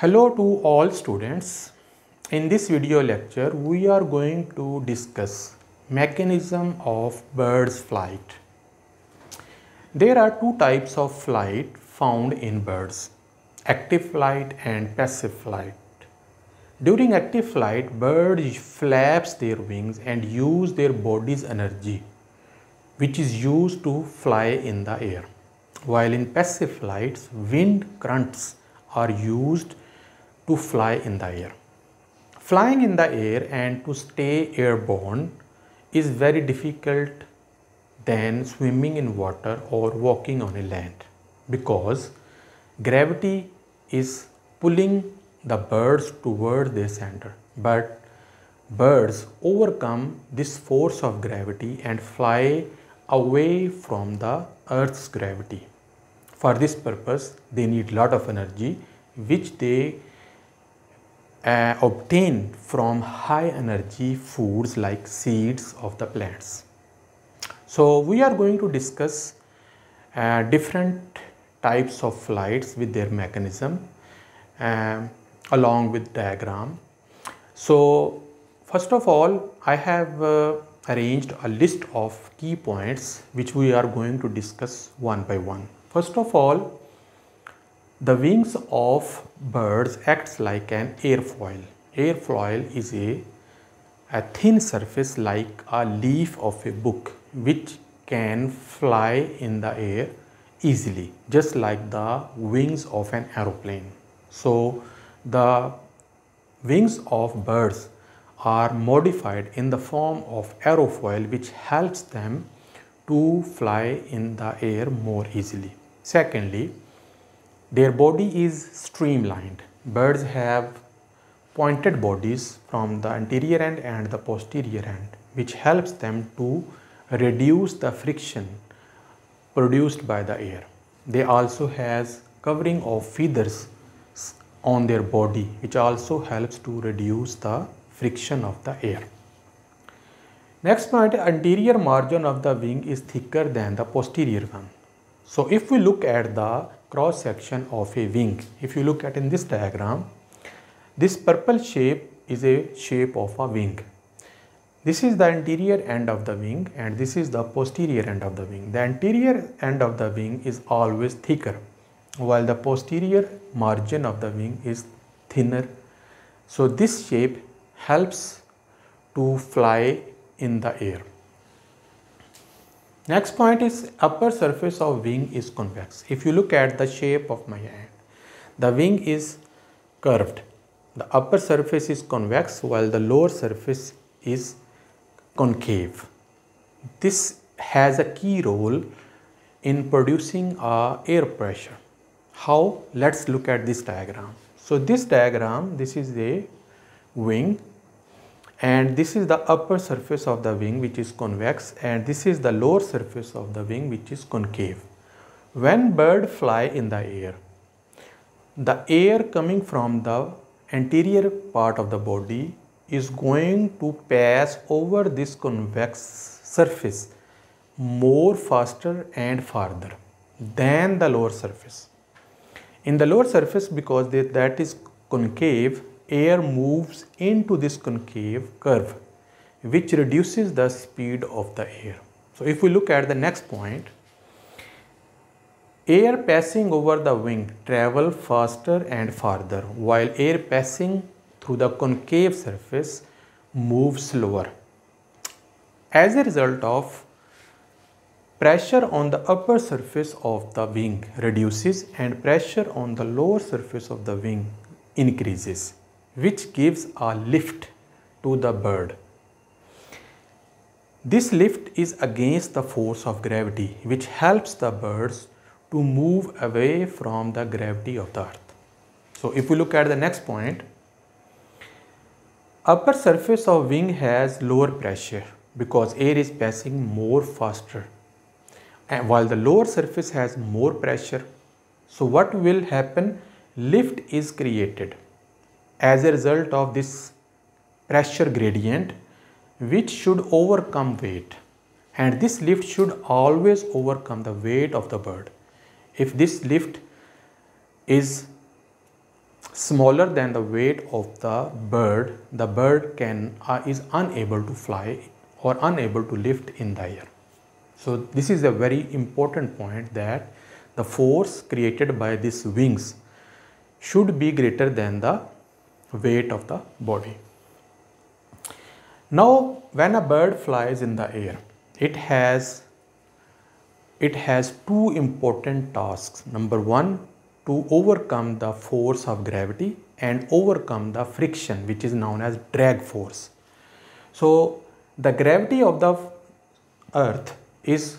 Hello to all students. In this video lecture, we are going to discuss mechanism of bird's flight. There are two types of flight found in birds, active flight and passive flight. During active flight, birds flaps their wings and use their body's energy, which is used to fly in the air. While in passive flights, wind currents are used to fly in the air. Flying in the air and to stay airborne is very difficult than swimming in water or walking on a land because gravity is pulling the birds towards their center but birds overcome this force of gravity and fly away from the earth's gravity for this purpose they need a lot of energy which they uh, obtain from high energy foods like seeds of the plants. So we are going to discuss uh, different types of flights with their mechanism uh, along with diagram. So first of all I have uh, arranged a list of key points which we are going to discuss one by one. First of all the wings of birds acts like an airfoil. Airfoil is a, a thin surface like a leaf of a book which can fly in the air easily just like the wings of an aeroplane. So the wings of birds are modified in the form of aerofoil which helps them to fly in the air more easily. Secondly, their body is streamlined. Birds have pointed bodies from the anterior end and the posterior end which helps them to reduce the friction produced by the air. They also has covering of feathers on their body which also helps to reduce the friction of the air. Next point, anterior margin of the wing is thicker than the posterior one. So if we look at the cross section of a wing. If you look at in this diagram, this purple shape is a shape of a wing. This is the anterior end of the wing and this is the posterior end of the wing. The anterior end of the wing is always thicker while the posterior margin of the wing is thinner. So this shape helps to fly in the air. Next point is upper surface of wing is convex. If you look at the shape of my hand, the wing is curved. The upper surface is convex while the lower surface is concave. This has a key role in producing uh, air pressure. How? Let's look at this diagram. So this diagram, this is a wing and this is the upper surface of the wing which is convex and this is the lower surface of the wing which is concave. When bird fly in the air, the air coming from the anterior part of the body is going to pass over this convex surface more faster and farther than the lower surface. In the lower surface because that is concave air moves into this concave curve which reduces the speed of the air. So if we look at the next point, air passing over the wing travel faster and farther while air passing through the concave surface moves slower. As a result of pressure on the upper surface of the wing reduces and pressure on the lower surface of the wing increases which gives a lift to the bird. This lift is against the force of gravity which helps the birds to move away from the gravity of the earth. So if we look at the next point, upper surface of wing has lower pressure because air is passing more faster and while the lower surface has more pressure. So what will happen? Lift is created as a result of this pressure gradient which should overcome weight and this lift should always overcome the weight of the bird. If this lift is smaller than the weight of the bird, the bird can uh, is unable to fly or unable to lift in the air. So this is a very important point that the force created by these wings should be greater than the weight of the body. Now when a bird flies in the air, it has it has two important tasks. Number one, to overcome the force of gravity and overcome the friction which is known as drag force. So the gravity of the earth is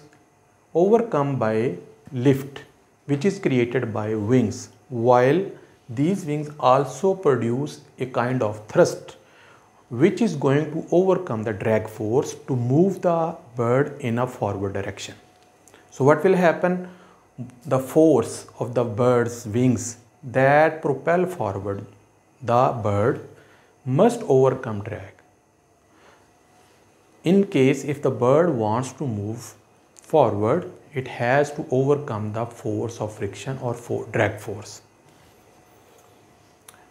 overcome by lift which is created by wings while these wings also produce a kind of thrust which is going to overcome the drag force to move the bird in a forward direction. So what will happen? The force of the bird's wings that propel forward the bird must overcome drag. In case if the bird wants to move forward, it has to overcome the force of friction or for drag force.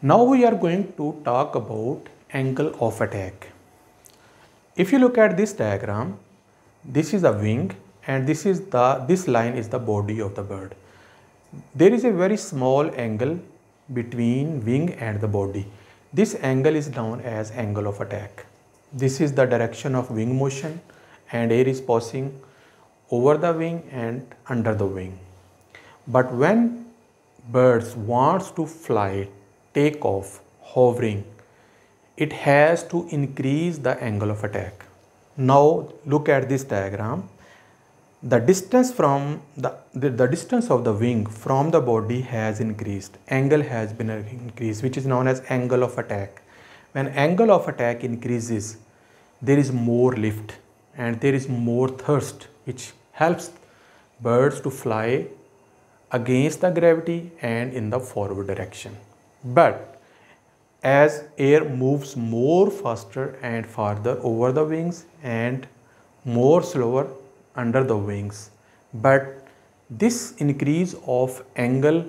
Now we are going to talk about angle of attack. If you look at this diagram, this is a wing and this is the this line is the body of the bird. There is a very small angle between wing and the body. This angle is known as angle of attack. This is the direction of wing motion and air is passing over the wing and under the wing. But when birds wants to fly take off, hovering, it has to increase the angle of attack. Now look at this diagram. The distance from the, the, the, distance of the wing from the body has increased. Angle has been increased which is known as angle of attack. When angle of attack increases, there is more lift and there is more thrust which helps birds to fly against the gravity and in the forward direction. But as air moves more faster and farther over the wings and more slower under the wings, but this increase of angle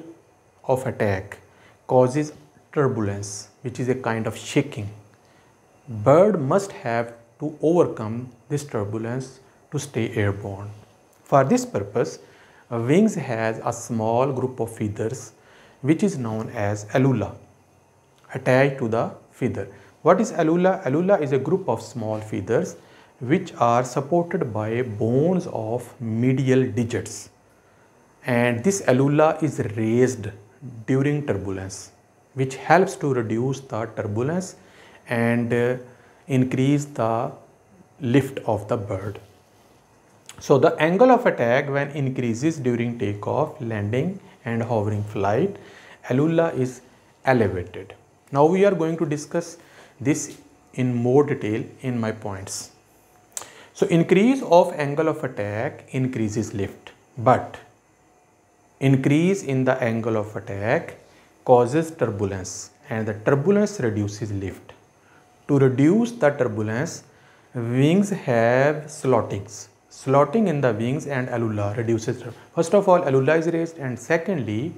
of attack causes turbulence which is a kind of shaking. Bird must have to overcome this turbulence to stay airborne. For this purpose, wings has a small group of feathers which is known as alula attached to the feather. What is alula? Alula is a group of small feathers which are supported by bones of medial digits and this alula is raised during turbulence which helps to reduce the turbulence and uh, increase the lift of the bird. So the angle of attack when increases during takeoff, landing and hovering flight, alula is elevated. Now we are going to discuss this in more detail in my points. So increase of angle of attack increases lift, but increase in the angle of attack causes turbulence and the turbulence reduces lift. To reduce the turbulence, wings have slottings slotting in the wings and alula reduces first of all alula is raised and secondly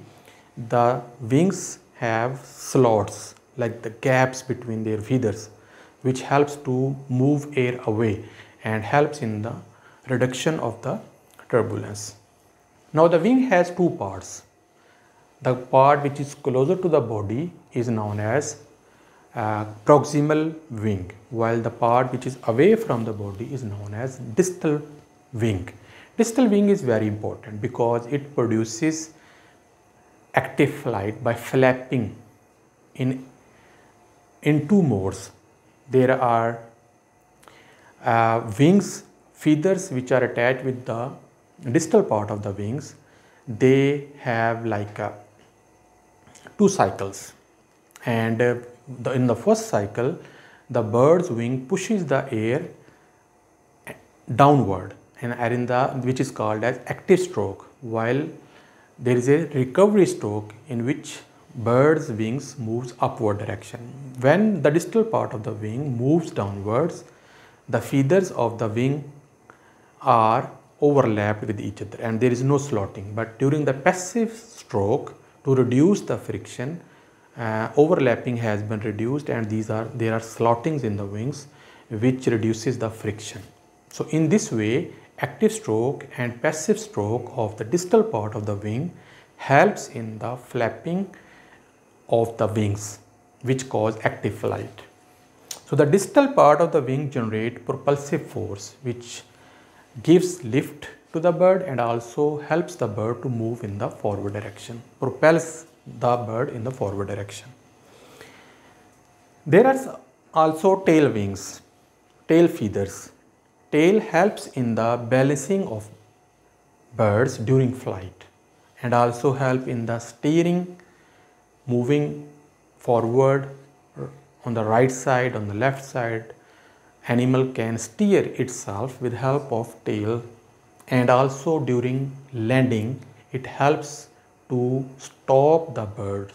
the wings have slots like the gaps between their feathers which helps to move air away and helps in the reduction of the turbulence. Now the wing has two parts. The part which is closer to the body is known as uh, proximal wing while the part which is away from the body is known as distal wing. Distal wing is very important because it produces active flight by flapping in, in two modes. There are uh, wings, feathers which are attached with the distal part of the wings. They have like uh, two cycles and uh, the, in the first cycle the bird's wing pushes the air downward and arinda which is called as active stroke while there is a recovery stroke in which bird's wings moves upward direction. When the distal part of the wing moves downwards, the feathers of the wing are overlapped with each other and there is no slotting. But during the passive stroke, to reduce the friction, uh, overlapping has been reduced and these are there are slottings in the wings which reduces the friction. So in this way active stroke and passive stroke of the distal part of the wing helps in the flapping of the wings which cause active flight. So the distal part of the wing generate propulsive force which gives lift to the bird and also helps the bird to move in the forward direction, propels the bird in the forward direction. There are also tail wings, tail feathers. Tail helps in the balancing of birds during flight and also help in the steering, moving forward on the right side, on the left side. Animal can steer itself with help of tail and also during landing it helps to stop the birds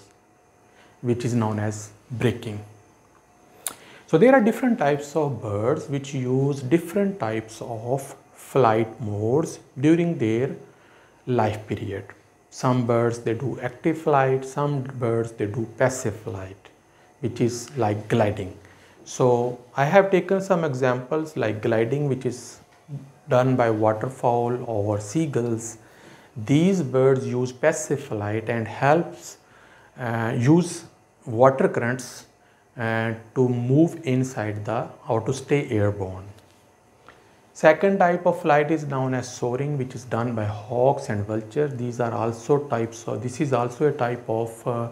which is known as braking. So there are different types of birds which use different types of flight modes during their life period. Some birds they do active flight, some birds they do passive flight which is like gliding. So I have taken some examples like gliding which is done by waterfowl or seagulls these birds use passive flight and helps uh, use water currents uh, to move inside the or to stay airborne. Second type of flight is known as soaring which is done by hawks and vultures. These are also types of, this is also a type of uh,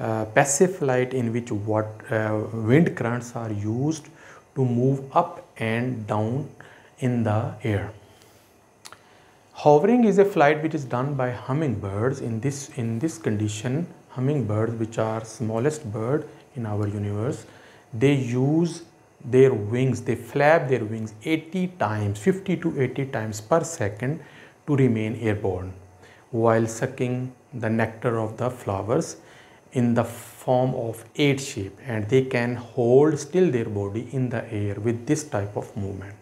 uh, passive flight in which what, uh, wind currents are used to move up and down in the air. Hovering is a flight which is done by hummingbirds. In this, in this condition, hummingbirds which are smallest bird in our universe, they use their wings, they flap their wings 80 times, 50 to 80 times per second to remain airborne while sucking the nectar of the flowers in the form of eight shape and they can hold still their body in the air with this type of movement.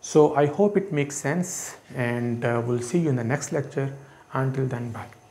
So I hope it makes sense and uh, we'll see you in the next lecture. Until then, bye.